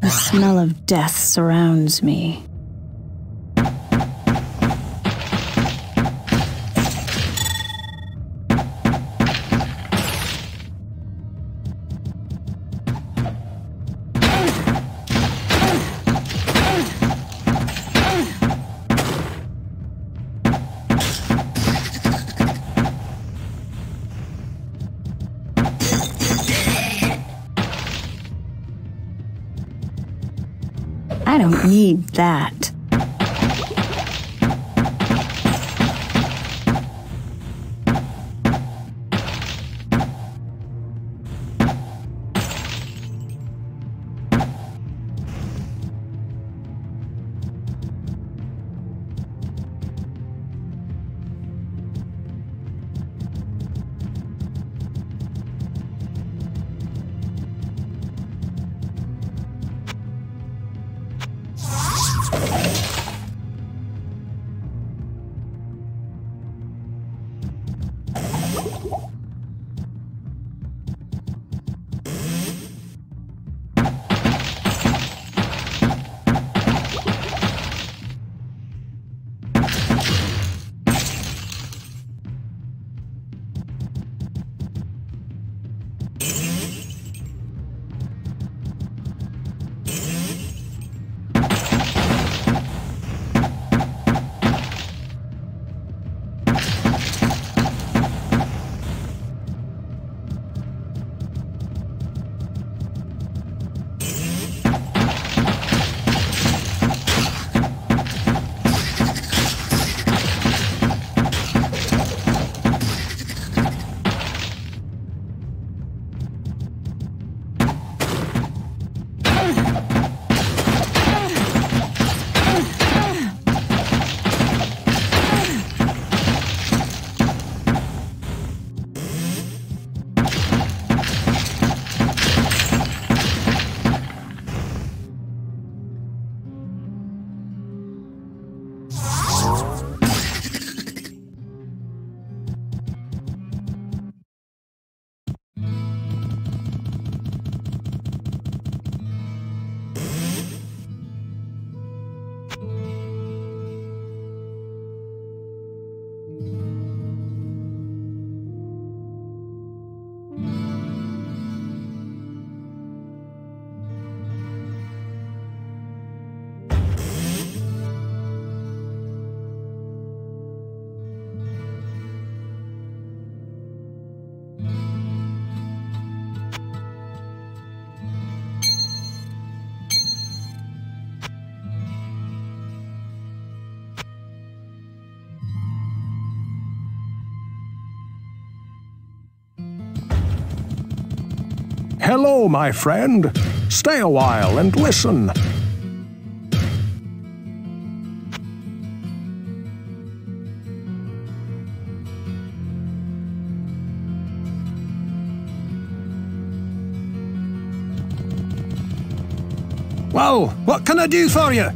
The smell of death surrounds me. Hello, my friend. Stay a while and listen. Well, what can I do for you?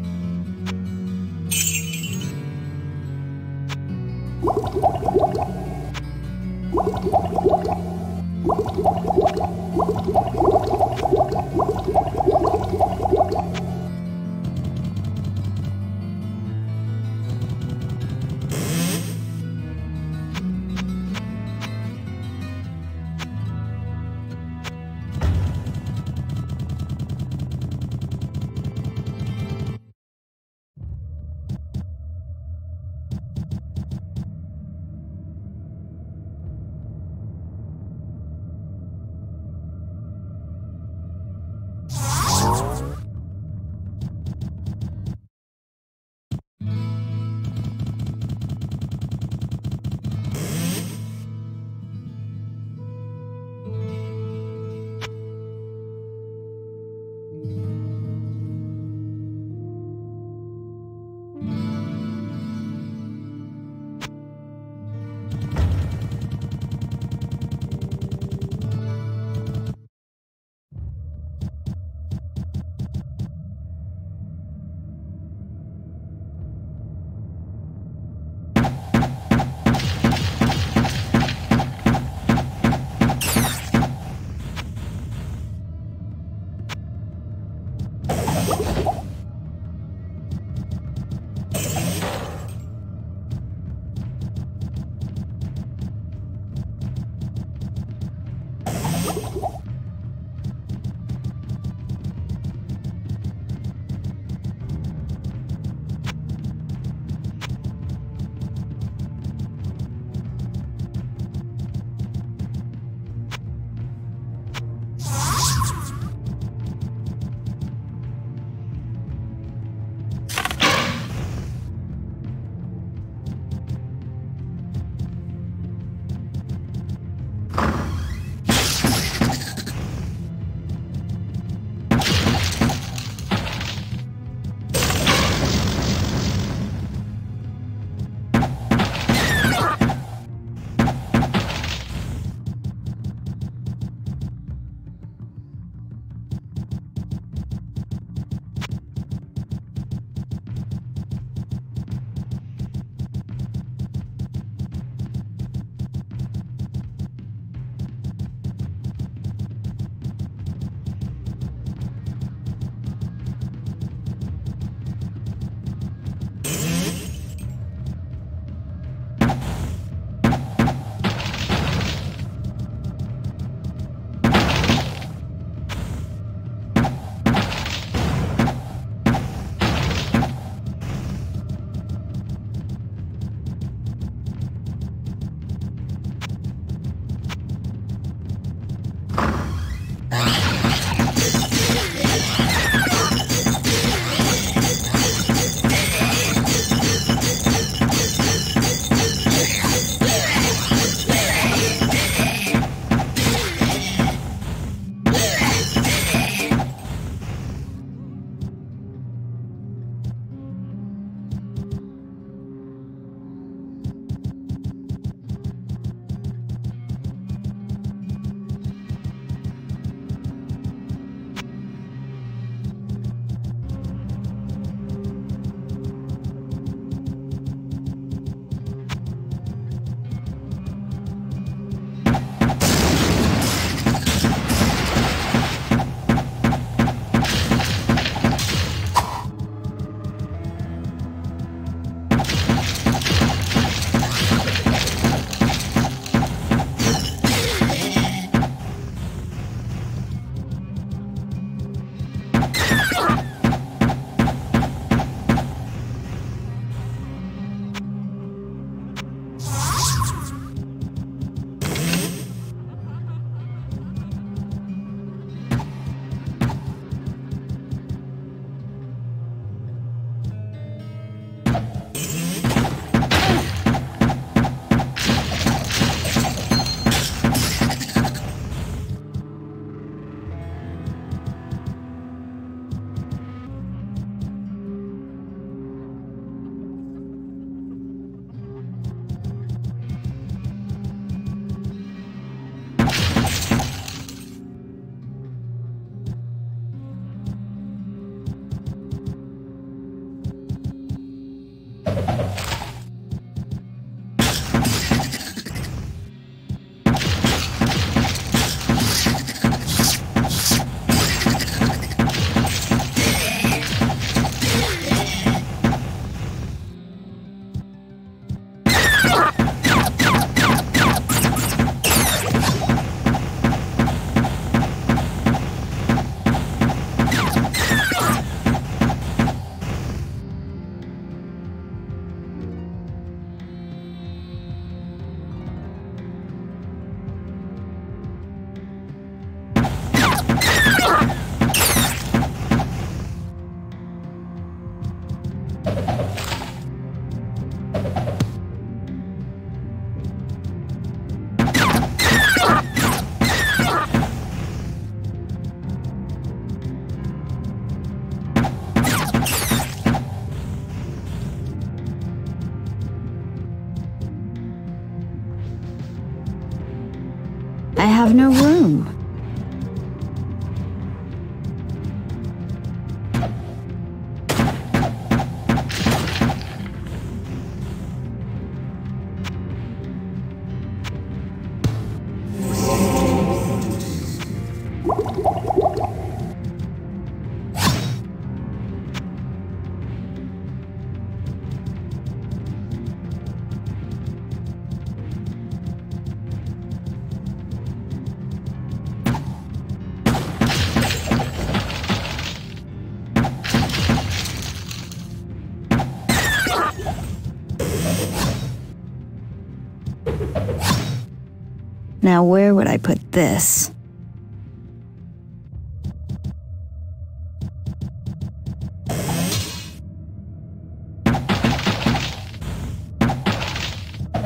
Now, where would I put this?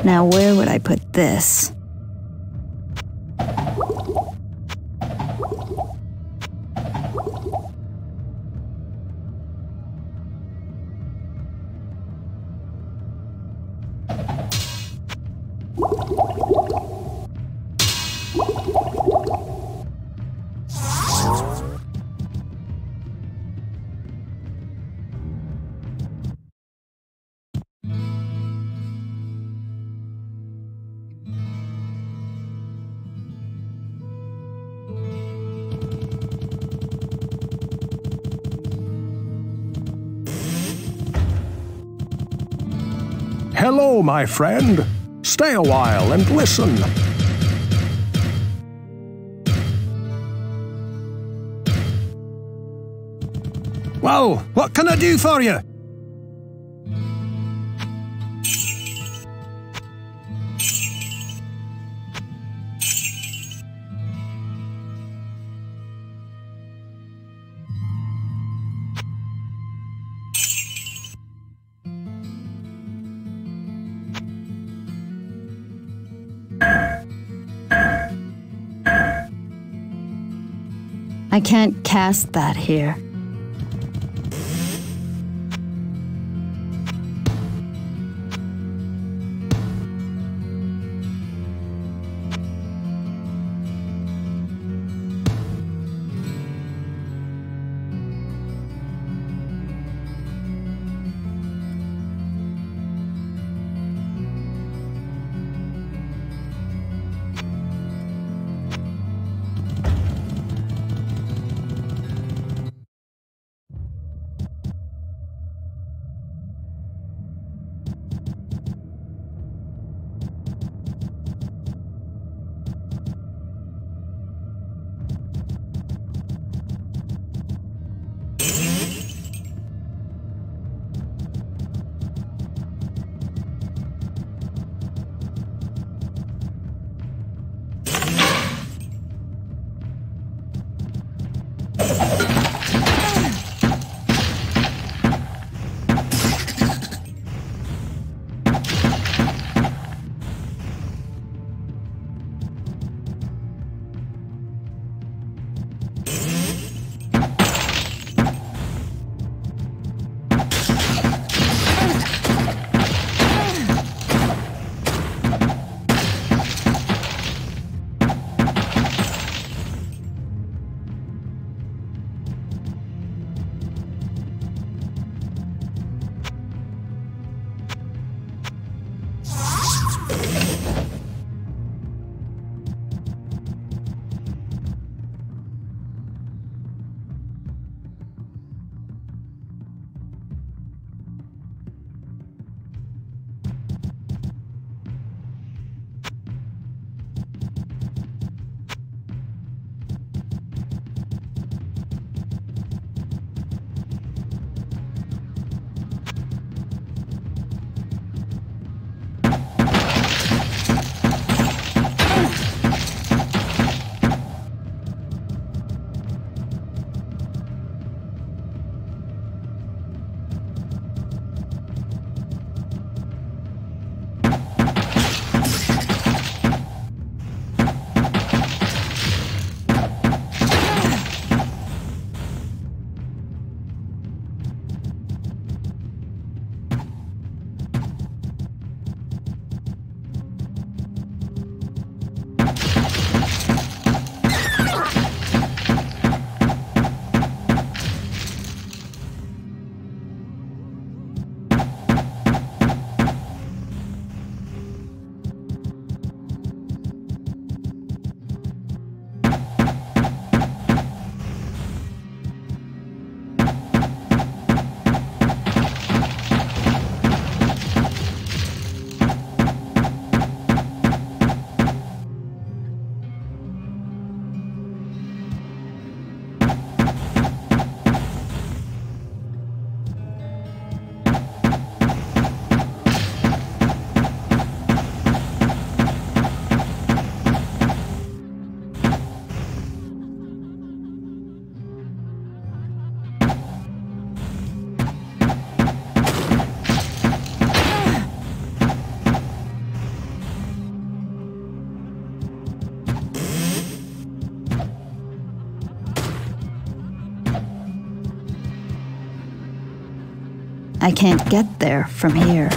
Now, where would I put this? My friend. Stay a while and listen. Well, what can I do for you? I can't cast that here. I can't get there from here.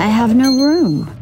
I have no room.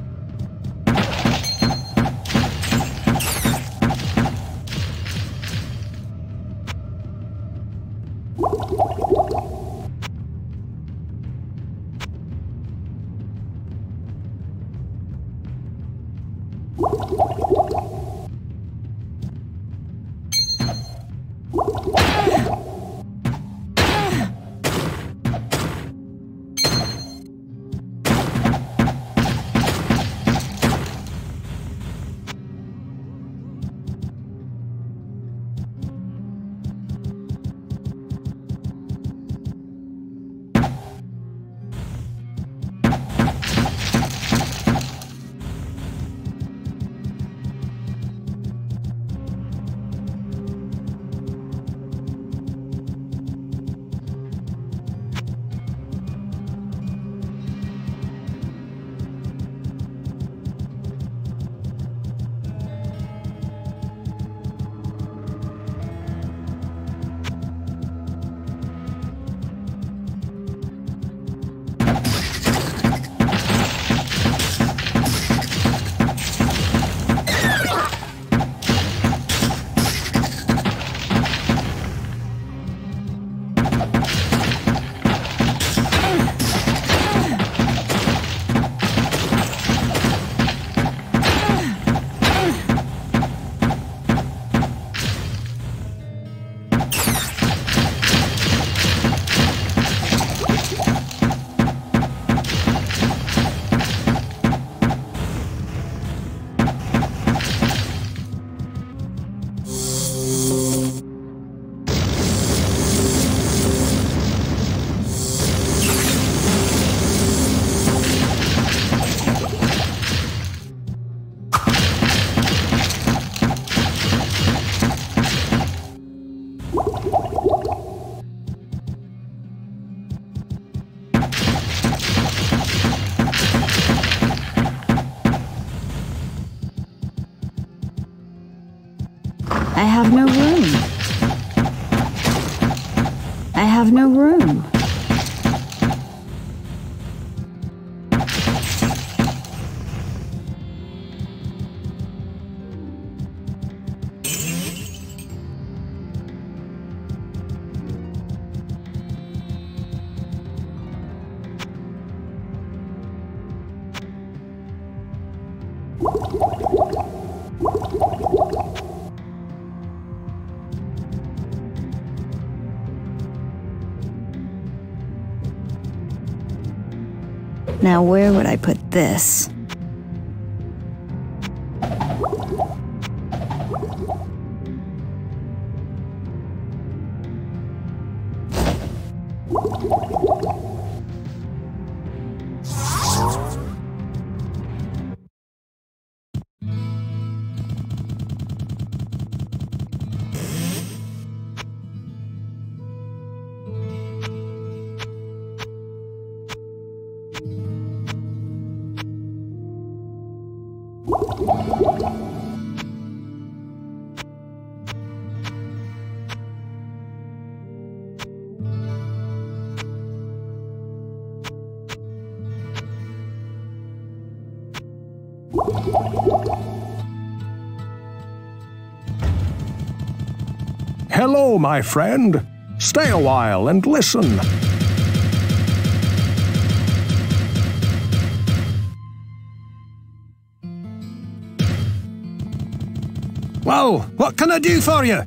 Now, where would I put this? Hello, my friend. Stay a while and listen. Oh, what can I do for you?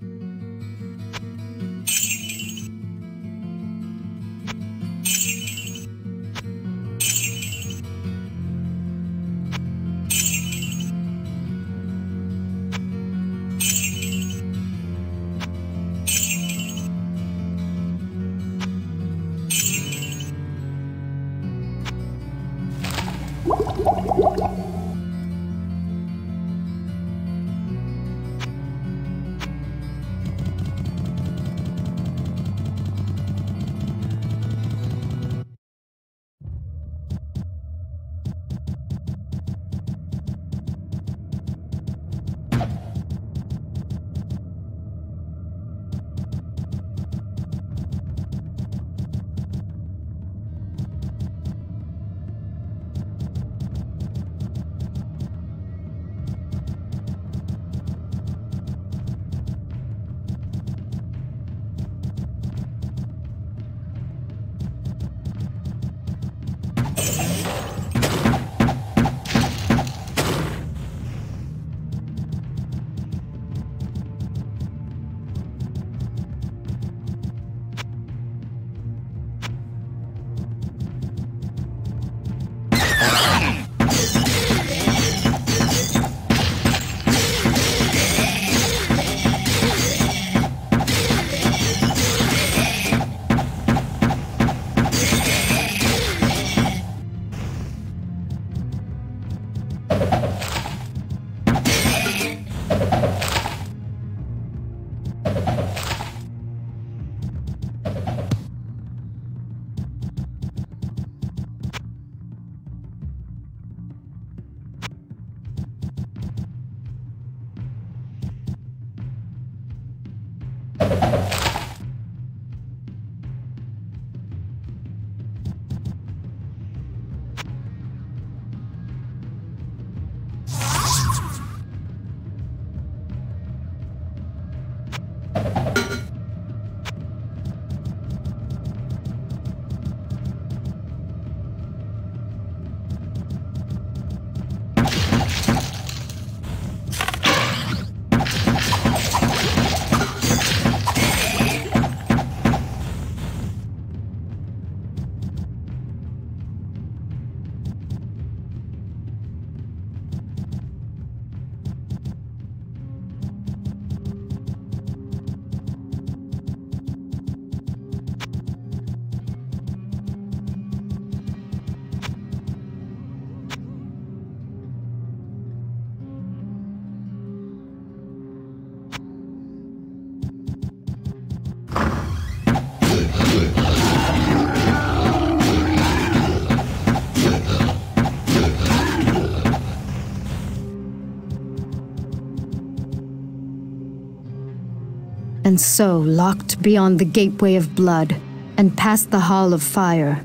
And so, locked beyond the gateway of blood, and past the hall of fire,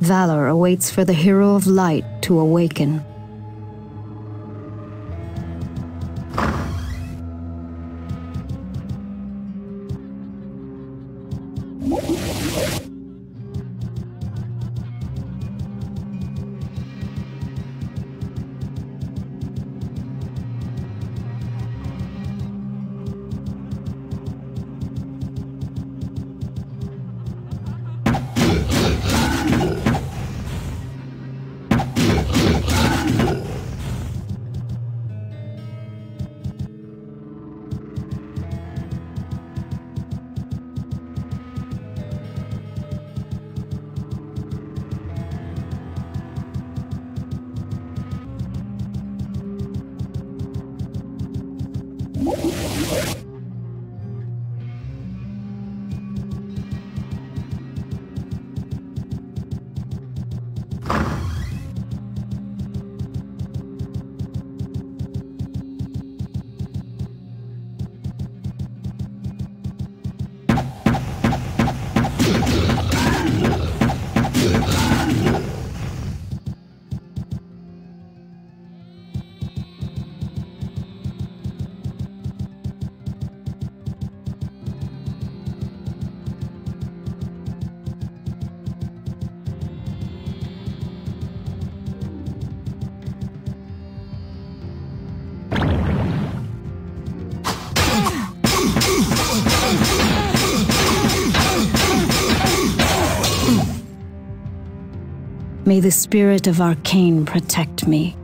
valor awaits for the hero of light to awaken. May the spirit of Arkaine protect me.